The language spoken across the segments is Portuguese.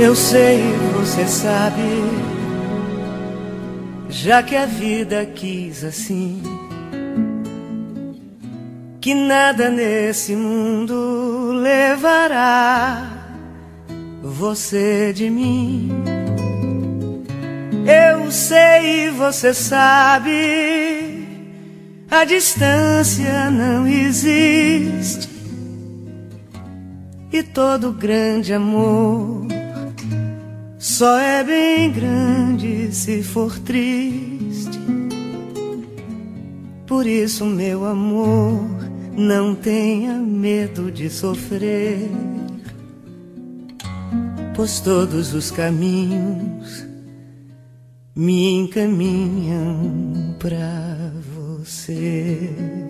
Eu sei, você sabe, já que a vida quis assim, que nada nesse mundo levará você de mim. Eu sei, você sabe, a distância não existe. E todo grande amor só é bem grande se for triste. Por isso, meu amor, não tenha medo de sofrer, pois todos os caminhos me encaminham para você.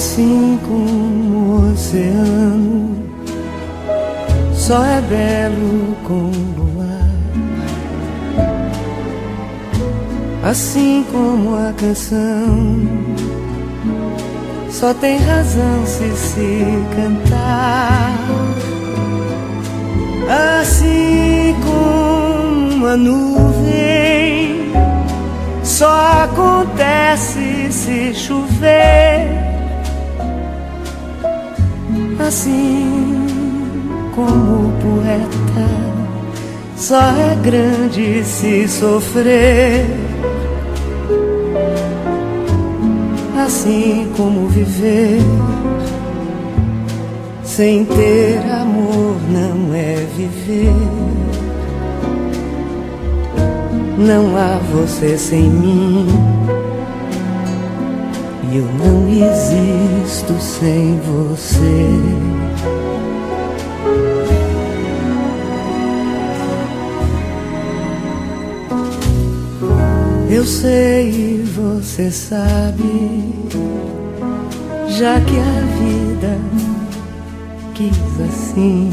Assim como o oceano só é belo com luar, assim como a canção só tem razão se se cantar. Assim como a nuvem só acontece se chover. Assim como o poeta só é grande se sofrer. Assim como viver sem ter amor não é viver. Não há você sem mim. Eu não existo sem você. Eu sei, você sabe, já que a vida quis assim,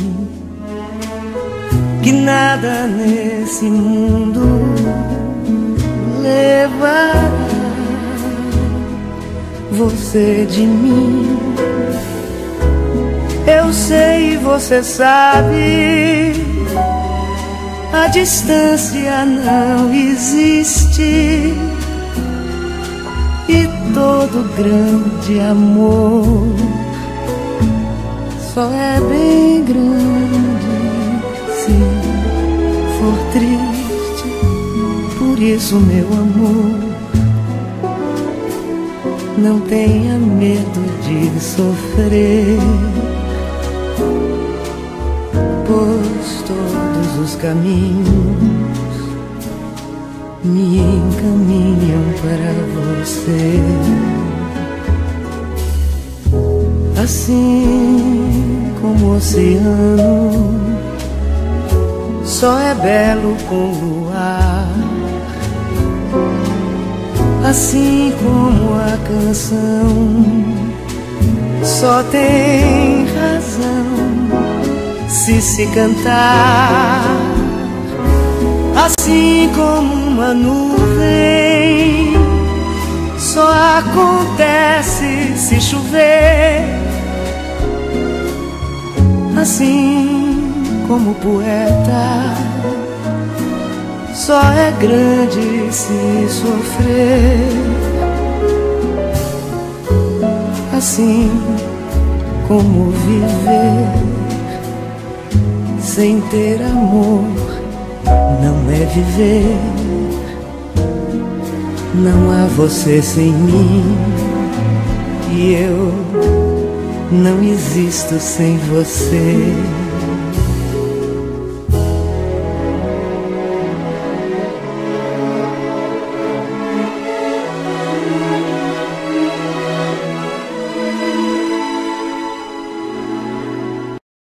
que nada nesse mundo levará você de mim. Eu sei, você sabe a distância não existe e todo grande amor só é bem grande se for triste. Por isso, meu amor, não tenha medo de sofrer. Pois todos os caminhos me encaminham para você. Assim como o oceano só é belo com luar. Assim como a canção. Só tem razão se se cantar. Assim como uma nuvem só acontece se chover. Assim como o poeta só é grande se sofrer assim como viver sem ter amor não é viver. Não há você sem mim e eu não existo sem você.